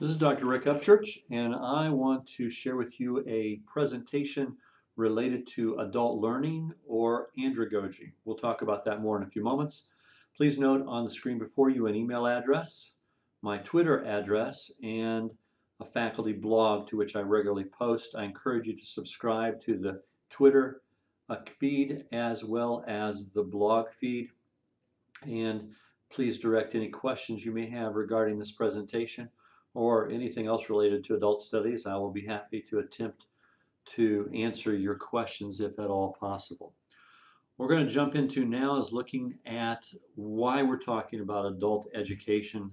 This is Dr. Rick Upchurch, and I want to share with you a presentation related to adult learning or andragogy. We'll talk about that more in a few moments. Please note on the screen before you an email address, my Twitter address, and a faculty blog to which I regularly post. I encourage you to subscribe to the Twitter uh, feed as well as the blog feed. And please direct any questions you may have regarding this presentation or anything else related to adult studies. I will be happy to attempt to answer your questions if at all possible. We're going to jump into now is looking at why we're talking about adult education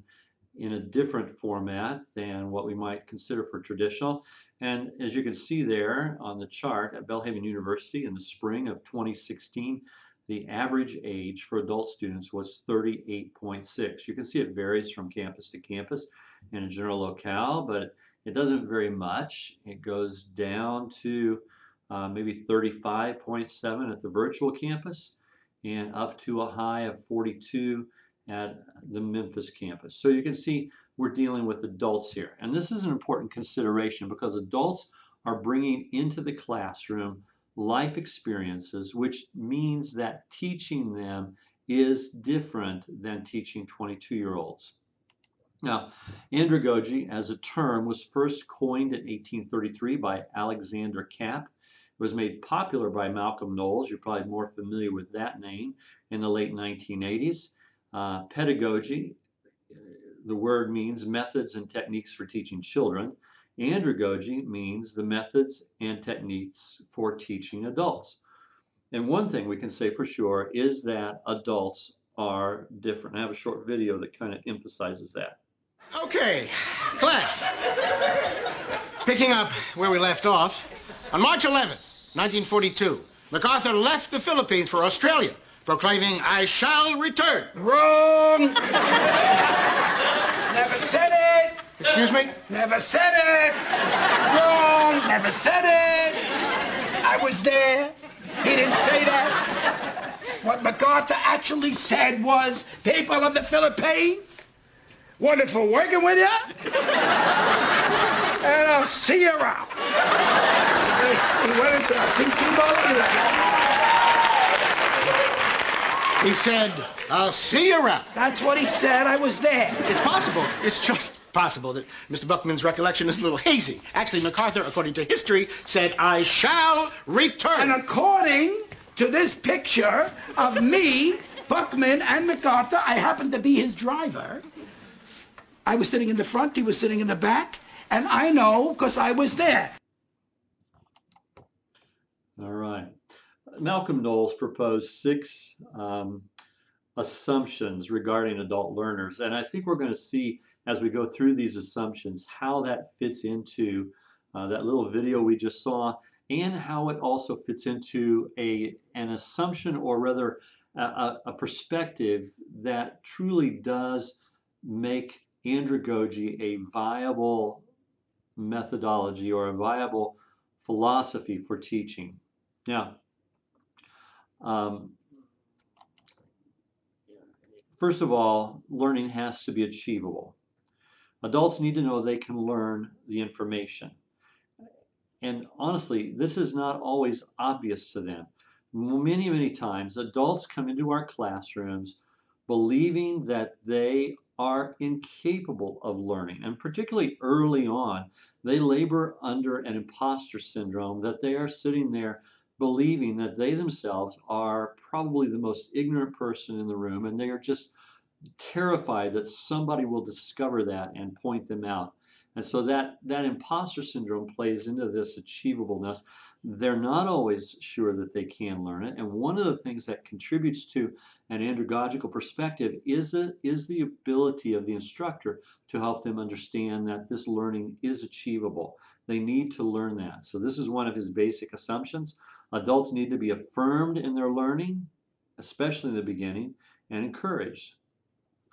in a different format than what we might consider for traditional. And as you can see there on the chart at Belhaven University in the spring of 2016, the average age for adult students was 38.6. You can see it varies from campus to campus in a general locale, but it doesn't vary much. It goes down to uh, maybe 35.7 at the virtual campus and up to a high of 42 at the Memphis campus. So you can see we're dealing with adults here. And this is an important consideration because adults are bringing into the classroom life experiences, which means that teaching them is different than teaching 22 year olds. Now, andragogy as a term was first coined in 1833 by Alexander Kapp. It was made popular by Malcolm Knowles. You're probably more familiar with that name in the late 1980s. Uh, pedagogy, the word means methods and techniques for teaching children. Andragogy means the methods and techniques for teaching adults. And one thing we can say for sure is that adults are different. I have a short video that kind of emphasizes that. Okay, class. Picking up where we left off, on March 11th, 1942, MacArthur left the Philippines for Australia, proclaiming, I shall return. Wrong! Never said it! Excuse me? Never said it! Wrong! Never said it! I was there. He didn't say that. What MacArthur actually said was, people of the Philippines, wonderful working with you, and I'll see you around. He went into a pinky He said, I'll see you around. That's what he said. I was there. It's possible. It's just possible that Mr. Buckman's recollection is a little hazy. Actually, MacArthur, according to history, said, I shall return. And according to this picture of me, Buckman, and MacArthur, I happened to be his driver. I was sitting in the front, he was sitting in the back, and I know because I was there. All right. Malcolm Knowles proposed six um, assumptions regarding adult learners, and I think we're going to see as we go through these assumptions how that fits into uh, that little video we just saw and how it also fits into a an assumption or rather a, a perspective that truly does make andragogy a viable methodology or a viable philosophy for teaching. Now, um, first of all, learning has to be achievable. Adults need to know they can learn the information. And honestly, this is not always obvious to them. Many, many times, adults come into our classrooms believing that they are incapable of learning. And particularly early on, they labor under an imposter syndrome that they are sitting there believing that they themselves are probably the most ignorant person in the room and they are just terrified that somebody will discover that and point them out. And so that, that imposter syndrome plays into this achievableness. They're not always sure that they can learn it. And one of the things that contributes to an andragogical perspective is, a, is the ability of the instructor to help them understand that this learning is achievable. They need to learn that. So this is one of his basic assumptions. Adults need to be affirmed in their learning, especially in the beginning, and encouraged.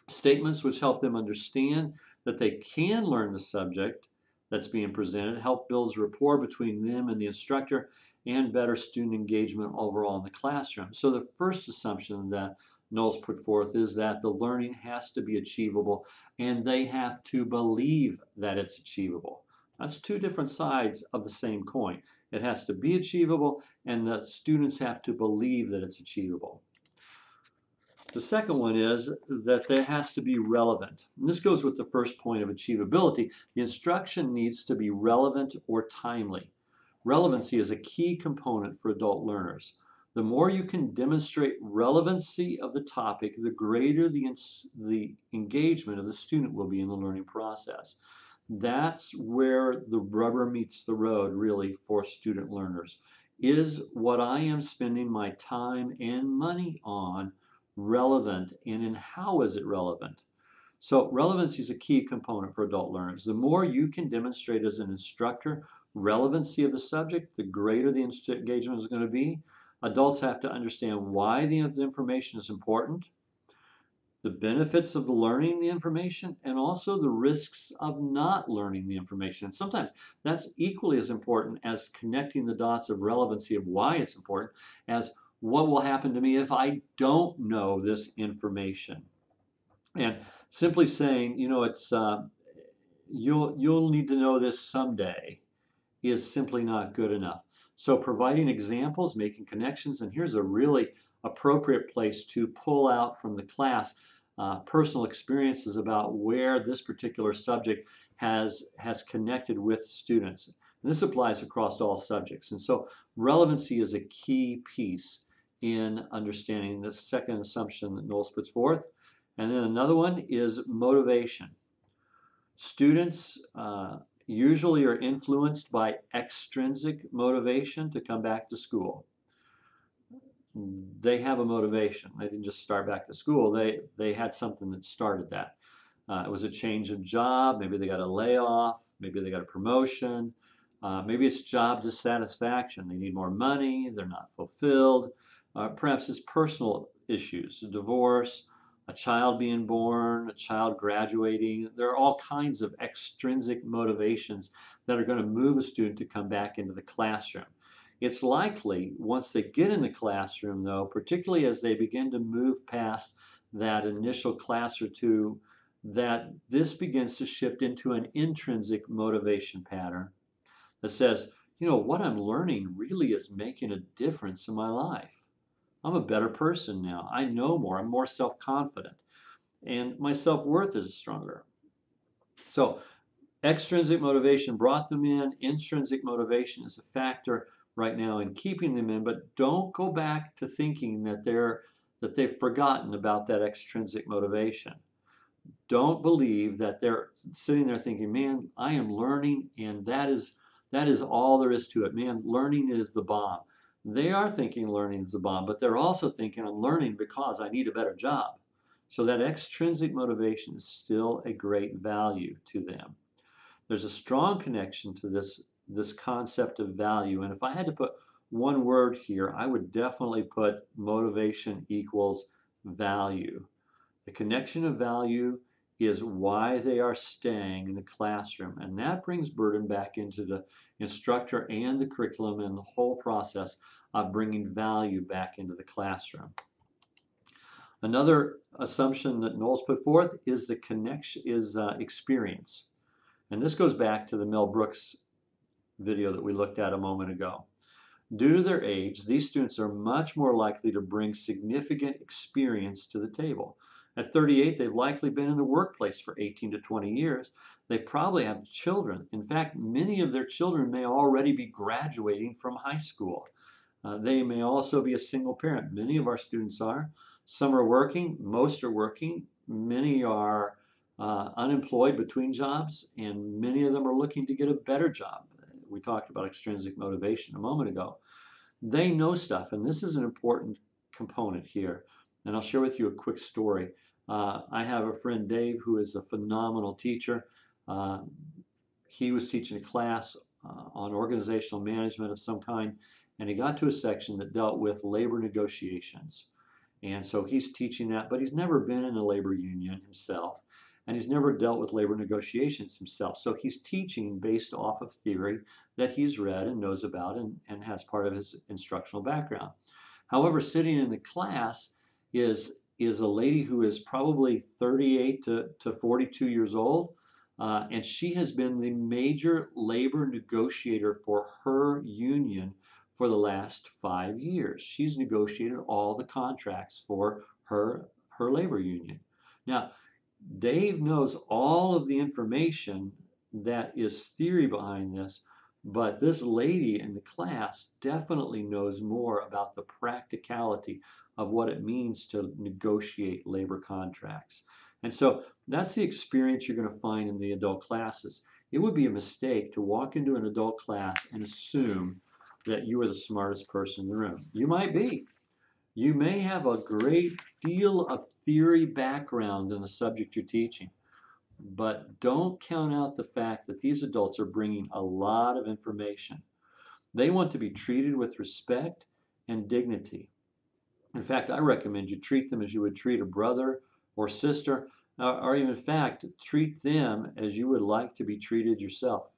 Statements which help them understand that they can learn the subject that's being presented help builds rapport between them and the instructor and better student engagement overall in the classroom. So the first assumption that Knowles put forth is that the learning has to be achievable and they have to believe that it's achievable. That's two different sides of the same coin. It has to be achievable and the students have to believe that it's achievable. The second one is that there has to be relevant. And this goes with the first point of achievability. The instruction needs to be relevant or timely. Relevancy is a key component for adult learners. The more you can demonstrate relevancy of the topic, the greater the, the engagement of the student will be in the learning process. That's where the rubber meets the road really for student learners. Is what I am spending my time and money on relevant and in how is it relevant? So relevancy is a key component for adult learners. The more you can demonstrate as an instructor relevancy of the subject, the greater the engagement is going to be. Adults have to understand why the information is important, the benefits of learning the information, and also the risks of not learning the information. And sometimes that's equally as important as connecting the dots of relevancy of why it's important as what will happen to me if I don't know this information. And simply saying, you know, it's uh, you'll you'll need to know this someday is simply not good enough. So providing examples, making connections, and here's a really appropriate place to pull out from the class uh, personal experiences about where this particular subject has, has connected with students. And this applies across all subjects. And so relevancy is a key piece in understanding the second assumption that Knowles puts forth. And then another one is motivation. Students uh, usually are influenced by extrinsic motivation to come back to school. They have a motivation. They didn't just start back to school. They, they had something that started that. Uh, it was a change of job. Maybe they got a layoff. Maybe they got a promotion. Uh, maybe it's job dissatisfaction. They need more money. They're not fulfilled. Uh, perhaps it's personal issues, a divorce, a child being born, a child graduating. There are all kinds of extrinsic motivations that are going to move a student to come back into the classroom. It's likely once they get in the classroom, though, particularly as they begin to move past that initial class or two, that this begins to shift into an intrinsic motivation pattern that says, you know, what I'm learning really is making a difference in my life. I'm a better person now. I know more. I'm more self confident. And my self worth is stronger. So, extrinsic motivation brought them in. Intrinsic motivation is a factor right now in keeping them in. But don't go back to thinking that they're that they've forgotten about that extrinsic motivation. Don't believe that they're sitting there thinking, "Man, I am learning, and that is that is all there is to it. Man, learning is the bomb." They are thinking learning is a bomb, but they're also thinking I'm learning because I need a better job. So that extrinsic motivation is still a great value to them. There's a strong connection to this, this concept of value. And if I had to put one word here, I would definitely put motivation equals value. The connection of value is why they are staying in the classroom. And that brings burden back into the instructor and the curriculum and the whole process of bringing value back into the classroom. Another assumption that Knowles put forth is the connection is uh, experience. And this goes back to the Mel Brooks video that we looked at a moment ago. Due to their age, these students are much more likely to bring significant experience to the table. At 38, they've likely been in the workplace for 18 to 20 years. They probably have children. In fact, many of their children may already be graduating from high school. Uh, they may also be a single parent. Many of our students are. Some are working, most are working. Many are uh, unemployed between jobs, and many of them are looking to get a better job. We talked about extrinsic motivation a moment ago. They know stuff, and this is an important component here. And I'll share with you a quick story. Uh, I have a friend, Dave, who is a phenomenal teacher. Uh, he was teaching a class uh, on organizational management of some kind, and he got to a section that dealt with labor negotiations. And so he's teaching that, but he's never been in a labor union himself, and he's never dealt with labor negotiations himself. So he's teaching based off of theory that he's read and knows about and, and has part of his instructional background. However, sitting in the class, is is a lady who is probably 38 to, to 42 years old. Uh, and she has been the major labor negotiator for her union for the last five years. She's negotiated all the contracts for her, her labor union. Now, Dave knows all of the information that is theory behind this, but this lady in the class definitely knows more about the practicality of what it means to negotiate labor contracts. And so that's the experience you're going to find in the adult classes. It would be a mistake to walk into an adult class and assume that you are the smartest person in the room. You might be. You may have a great deal of theory background in the subject you're teaching, but don't count out the fact that these adults are bringing a lot of information. They want to be treated with respect and dignity. In fact, I recommend you treat them as you would treat a brother or sister, uh, or, even in fact, treat them as you would like to be treated yourself.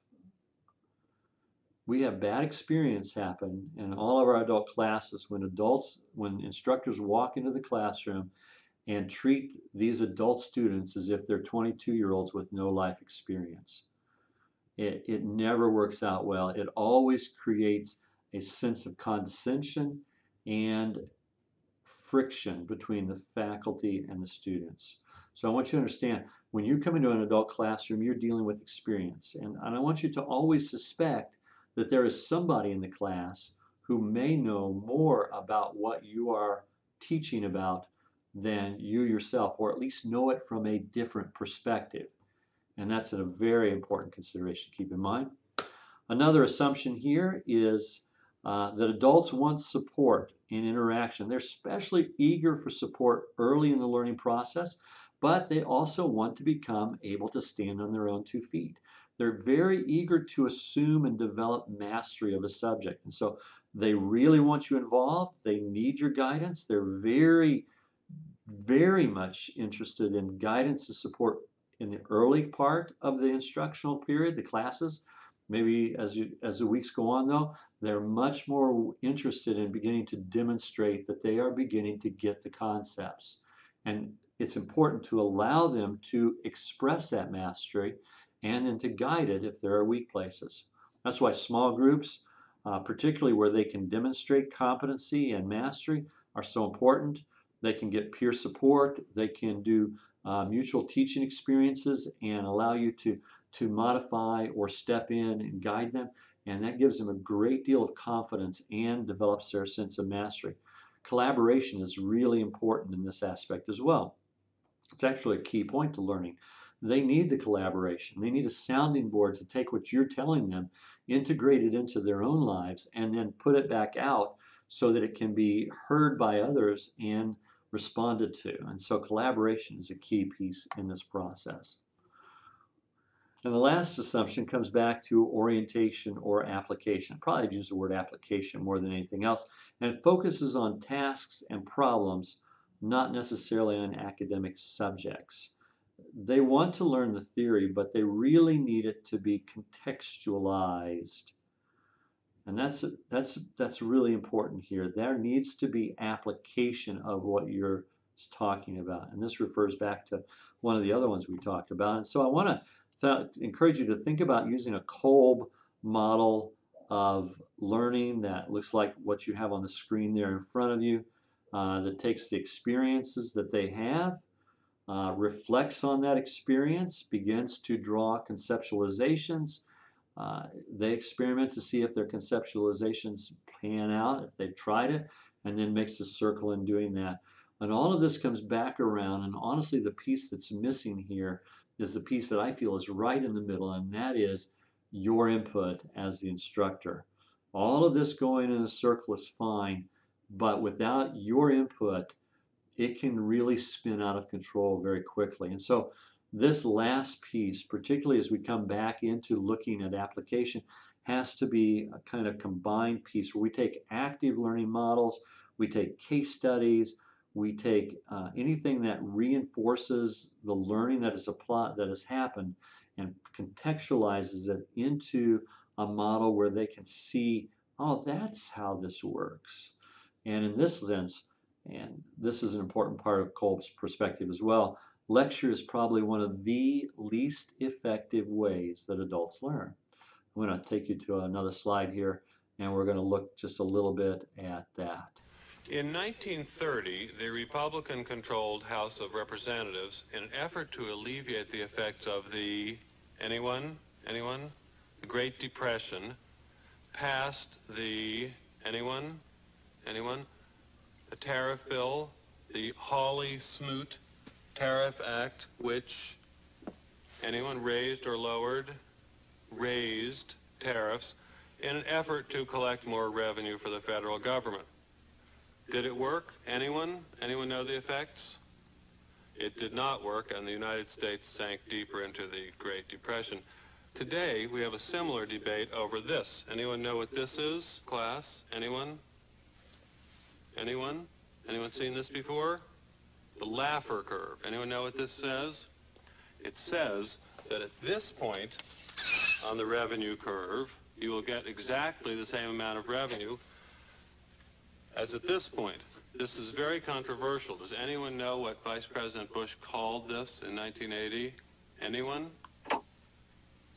We have bad experience happen in all of our adult classes when adults, when instructors walk into the classroom and treat these adult students as if they're 22 year olds with no life experience. It, it never works out well. It always creates a sense of condescension and friction between the faculty and the students. So I want you to understand, when you come into an adult classroom, you're dealing with experience. And, and I want you to always suspect that there is somebody in the class who may know more about what you are teaching about than you yourself, or at least know it from a different perspective. And that's a very important consideration to keep in mind. Another assumption here is uh, that adults want support and interaction. They're especially eager for support early in the learning process, but they also want to become able to stand on their own two feet. They're very eager to assume and develop mastery of a subject. And so they really want you involved. They need your guidance. They're very, very much interested in guidance and support in the early part of the instructional period, the classes. Maybe as, you, as the weeks go on, though, they're much more interested in beginning to demonstrate that they are beginning to get the concepts. And it's important to allow them to express that mastery and then to guide it if there are weak places. That's why small groups, uh, particularly where they can demonstrate competency and mastery, are so important. They can get peer support, they can do uh, mutual teaching experiences and allow you to, to modify or step in and guide them. And that gives them a great deal of confidence and develops their sense of mastery. Collaboration is really important in this aspect as well. It's actually a key point to learning. They need the collaboration. They need a sounding board to take what you're telling them, integrate it into their own lives, and then put it back out so that it can be heard by others and responded to. And so collaboration is a key piece in this process. And the last assumption comes back to orientation or application. Probably use the word application more than anything else. And it focuses on tasks and problems, not necessarily on academic subjects. They want to learn the theory, but they really need it to be contextualized. And that's, that's, that's really important here. There needs to be application of what you're talking about. And this refers back to one of the other ones we talked about. And so I want to encourage you to think about using a Kolb model of learning that looks like what you have on the screen there in front of you, uh, that takes the experiences that they have, uh, reflects on that experience, begins to draw conceptualizations. Uh, they experiment to see if their conceptualizations pan out, if they've tried it, and then makes a circle in doing that. And all of this comes back around, and honestly, the piece that's missing here is the piece that I feel is right in the middle, and that is your input as the instructor. All of this going in a circle is fine, but without your input, it can really spin out of control very quickly. And so this last piece, particularly as we come back into looking at application, has to be a kind of combined piece where we take active learning models, we take case studies, we take uh, anything that reinforces the learning that is applied that has happened and contextualizes it into a model where they can see, oh, that's how this works. And in this sense, and this is an important part of Kolb's perspective as well, lecture is probably one of the least effective ways that adults learn. I'm going to take you to another slide here, and we're going to look just a little bit at that. In 1930, the Republican-controlled House of Representatives, in an effort to alleviate the effects of the, anyone, anyone, the Great Depression, passed the, anyone, anyone, the tariff bill, the Hawley-Smoot Tariff Act, which, anyone raised or lowered, raised tariffs in an effort to collect more revenue for the federal government. Did it work? Anyone? Anyone know the effects? It did not work, and the United States sank deeper into the Great Depression. Today, we have a similar debate over this. Anyone know what this is, class? Anyone? Anyone? Anyone seen this before? The Laffer curve. Anyone know what this says? It says that at this point on the revenue curve, you will get exactly the same amount of revenue as at this point. This is very controversial. Does anyone know what Vice President Bush called this in 1980? Anyone?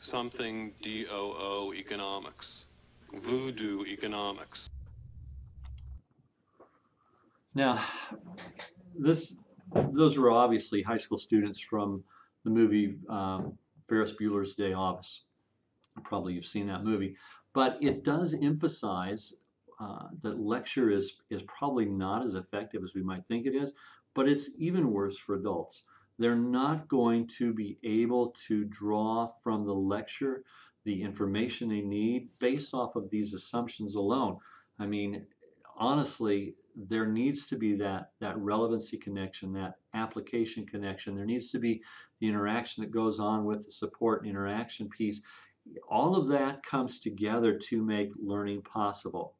Something DOO economics. Voodoo economics. Now, this those were obviously high school students from the movie um, Ferris Bueller's Day Off. Probably you've seen that movie, but it does emphasize uh, that lecture is is probably not as effective as we might think it is, but it's even worse for adults. They're not going to be able to draw from the lecture the information they need based off of these assumptions alone. I mean, honestly, there needs to be that that relevancy connection, that application connection. There needs to be the interaction that goes on with the support and interaction piece. All of that comes together to make learning possible.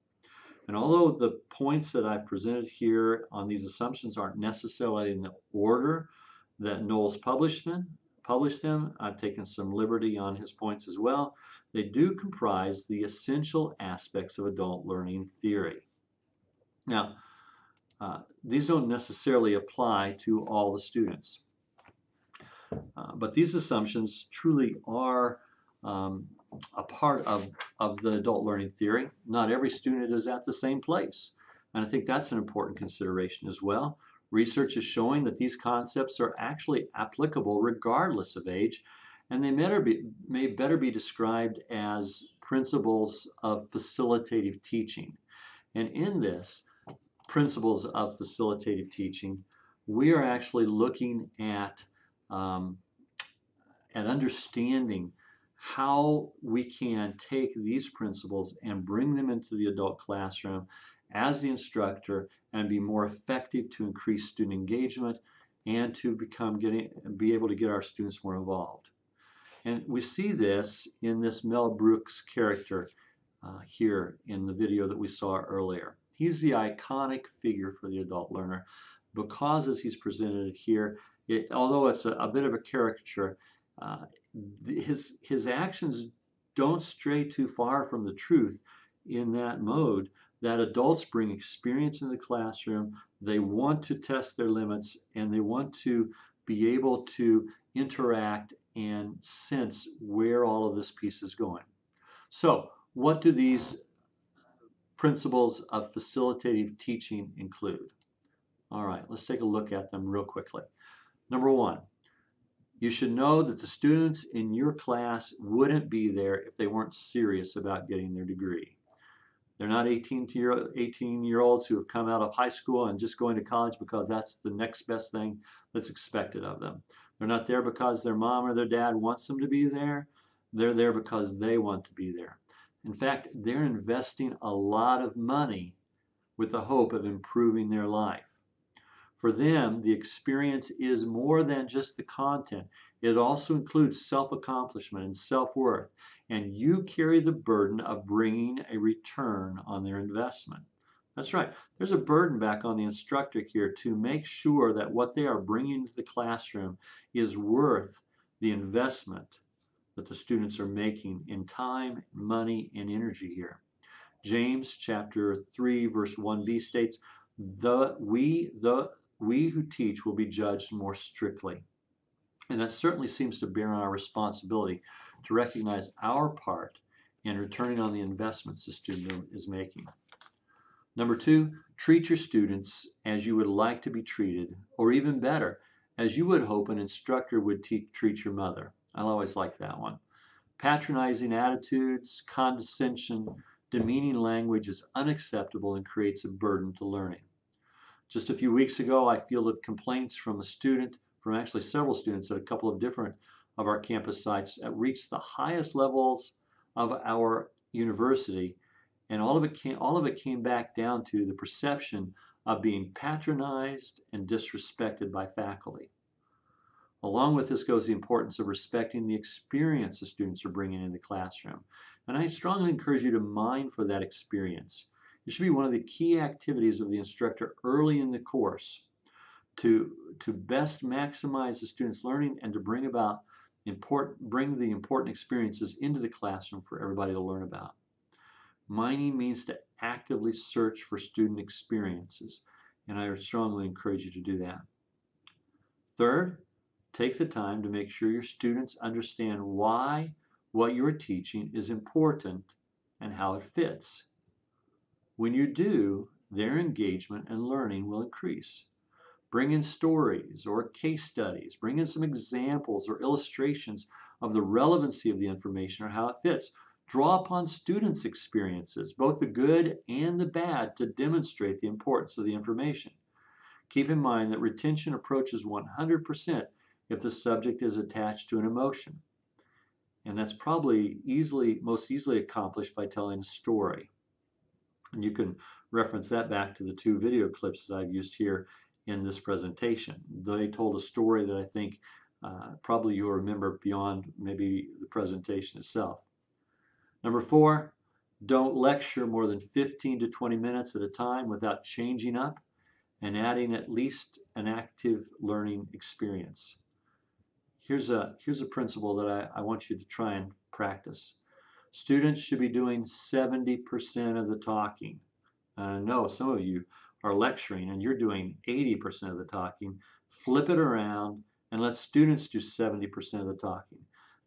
And although the points that I've presented here on these assumptions aren't necessarily in the order that Knowles published them, published them, I've taken some liberty on his points as well. They do comprise the essential aspects of adult learning theory. Now, uh, these don't necessarily apply to all the students. Uh, but these assumptions truly are um, a part of, of the adult learning theory. Not every student is at the same place. And I think that's an important consideration as well. Research is showing that these concepts are actually applicable regardless of age, and they better be, may better be described as principles of facilitative teaching. And in this, principles of facilitative teaching, we are actually looking at, um, at understanding how we can take these principles and bring them into the adult classroom as the instructor and be more effective to increase student engagement and to become getting be able to get our students more involved. And we see this in this Mel Brooks character uh, here in the video that we saw earlier. He's the iconic figure for the adult learner because as he's presented here, it, although it's a, a, bit of a caricature, uh, his, his actions don't stray too far from the truth in that mode that adults bring experience in the classroom, they want to test their limits, and they want to be able to interact and sense where all of this piece is going. So what do these principles of facilitative teaching include? All right, let's take a look at them real quickly. Number one, you should know that the students in your class wouldn't be there if they weren't serious about getting their degree. They're not 18 year, 18 year olds who have come out of high school and just going to college because that's the next best thing that's expected of them. They're not there because their mom or their dad wants them to be there. They're there because they want to be there. In fact, they're investing a lot of money with the hope of improving their life. For them, the experience is more than just the content. It also includes self-accomplishment and self-worth, and you carry the burden of bringing a return on their investment. That's right. There's a burden back on the instructor here to make sure that what they are bringing to the classroom is worth the investment that the students are making in time, money, and energy here. James chapter 3 verse 1b states, the we the we who teach will be judged more strictly. And that certainly seems to bear on our responsibility to recognize our part in returning on the investments the student is making. Number two, treat your students as you would like to be treated, or even better, as you would hope an instructor would treat your mother. I'll always like that one. Patronizing attitudes, condescension, demeaning language is unacceptable and creates a burden to learning. Just a few weeks ago, I fielded complaints from a student, from actually several students at a couple of different of our campus sites that reached the highest levels of our university. And all of it came, all of it came back down to the perception of being patronized and disrespected by faculty. Along with this goes the importance of respecting the experience the students are bringing in the classroom. And I strongly encourage you to mine for that experience. It should be one of the key activities of the instructor early in the course to, to best maximize the student's learning and to bring about important, bring the important experiences into the classroom for everybody to learn about. Mining means to actively search for student experiences, and I strongly encourage you to do that. Third, take the time to make sure your students understand why what you are teaching is important and how it fits. When you do, their engagement and learning will increase. Bring in stories or case studies, bring in some examples or illustrations of the relevancy of the information or how it fits. Draw upon students' experiences, both the good and the bad, to demonstrate the importance of the information. Keep in mind that retention approaches 100% if the subject is attached to an emotion. And that's probably easily, most easily accomplished by telling a story. And you can reference that back to the two video clips that I've used here in this presentation. They told a story that I think uh, probably you'll remember beyond maybe the presentation itself. Number four, don't lecture more than 15 to 20 minutes at a time without changing up and adding at least an active learning experience. Here's a, here's a principle that I, I want you to try and practice. Students should be doing 70% of the talking. I know some of you are lecturing and you're doing 80% of the talking. Flip it around and let students do 70% of the talking.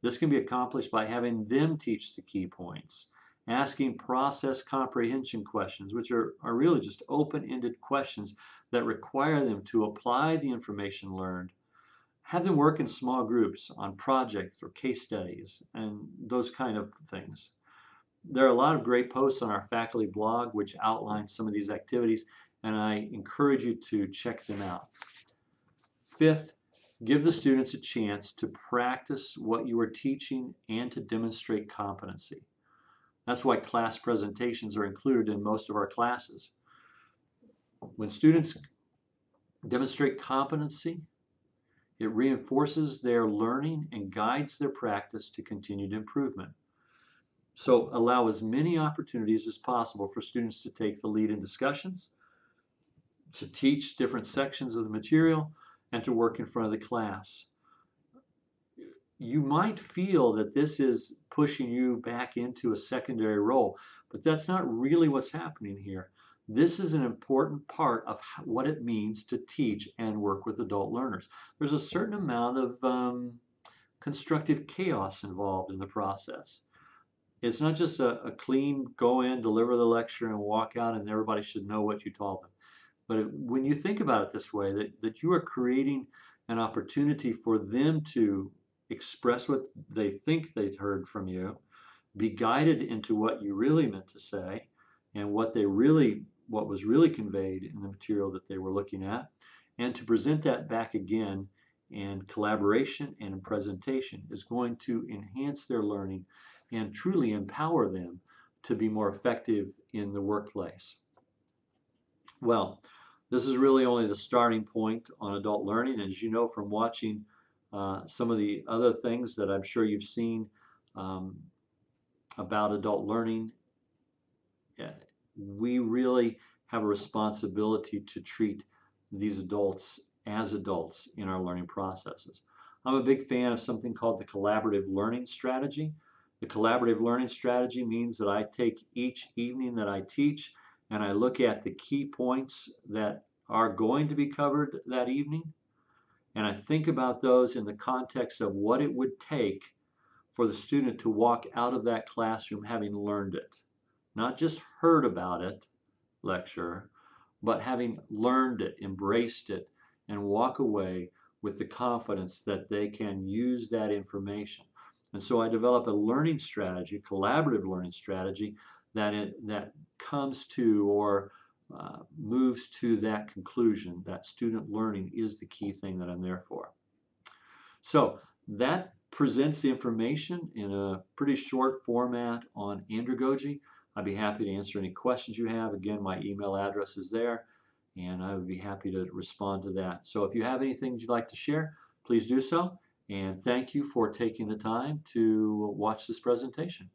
This can be accomplished by having them teach the key points, asking process comprehension questions, which are, are really just open-ended questions that require them to apply the information learned have them work in small groups on projects or case studies and those kind of things. There are a lot of great posts on our faculty blog which outline some of these activities and I encourage you to check them out. Fifth, give the students a chance to practice what you are teaching and to demonstrate competency. That's why class presentations are included in most of our classes. When students demonstrate competency, it reinforces their learning and guides their practice to continued improvement. So allow as many opportunities as possible for students to take the lead in discussions, to teach different sections of the material, and to work in front of the class. You might feel that this is pushing you back into a secondary role, but that's not really what's happening here. This is an important part of what it means to teach and work with adult learners. There's a certain amount of um, constructive chaos involved in the process. It's not just a, a, clean go in, deliver the lecture, and walk out, and everybody should know what you taught them. But it, when you think about it this way, that, that you are creating an opportunity for them to express what they think they've heard from you, be guided into what you really meant to say, and what they really what was really conveyed in the material that they were looking at, and to present that back again in collaboration and presentation is going to enhance their learning and truly empower them to be more effective in the workplace. Well, this is really only the starting point on adult learning. As you know from watching uh, some of the other things that I'm sure you've seen um, about adult learning, we really have a responsibility to treat these adults as adults in our learning processes. I'm a big fan of something called the collaborative learning strategy. The collaborative learning strategy means that I take each evening that I teach and I look at the key points that are going to be covered that evening, and I think about those in the context of what it would take for the student to walk out of that classroom having learned it. Not just heard about it, lecture, but having learned it, embraced it, and walk away with the confidence that they can use that information. And so I develop a learning strategy, collaborative learning strategy that it, that comes to or uh, moves to that conclusion that student learning is the key thing that I'm there for. So that presents the information in a pretty short format on andragogy. I'd be happy to answer any questions you have. Again, my email address is there, and I would be happy to respond to that. So if you have anything you'd like to share, please do so. And thank you for taking the time to watch this presentation.